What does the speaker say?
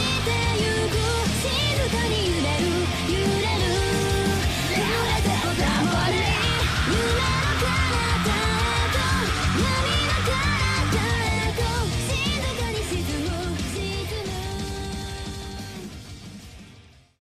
して